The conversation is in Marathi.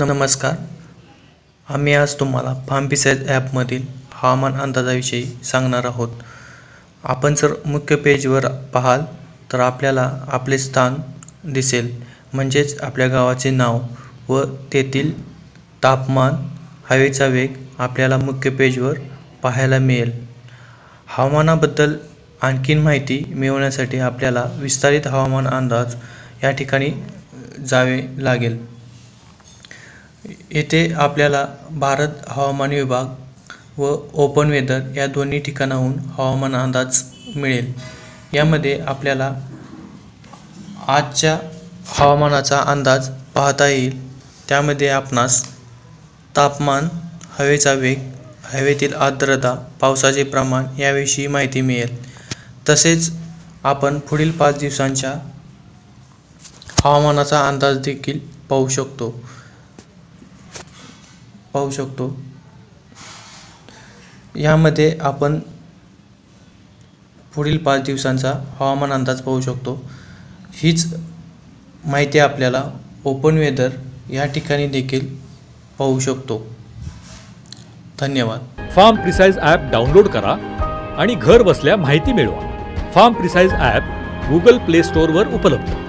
नमस्कार. आम्ही आज तुम्हाला फार्मपिसाईज ॲपमधील हवामान अंदाजाविषयी सांगणार आहोत. आपण जर मुख्य पेजवर पाहाल तर आपल्याला आपले स्थान दिसेल. म्हणजेच आपल्या गावाचे नाव व तेथील तापमान हवेचा वेग आपल्याला मुख्य पेजवर पाहायला मिळेल. हवामानाबद्दल आणखीन माहिती मिळवण्यासाठी आपल्याला विस्तारित हवामान अंदाज या ठिकाणी जावे लागेल. येथे आपल्याला भारत हवामान विभाग व ओपन वेदर या दोन्ही ठिकाणाहून हवामान अंदाज मिळेल. यामध्ये आपल्याला आजच्या हवामानाचा अंदाज पाहता येईल. त्यामध्ये आपणास तापमान हवेचा वेग हवेतील आर्द्रता पावसाचे प्रमाण याविषयी माहिती मिळेल. तसेच आपण पुढील पाच दिवसांच्या हवामानाचा अंदाज देखील पाहू शकतो. पाहू शकतो. यामध्ये आपण पुढील पाच दिवसांचा हवामान अंदाज पाहू शकतो. हीच माहिती आपल्याला ओपन वेदर या ठिकाणी देखील पाहू शकतो. धन्यवाद. फार्म प्रिसाईज ॲप डाउनलोड करा आणि घर बसल्या माहिती मिळवा. Farm precise app Google play स्टोअरवर उपलब्ध.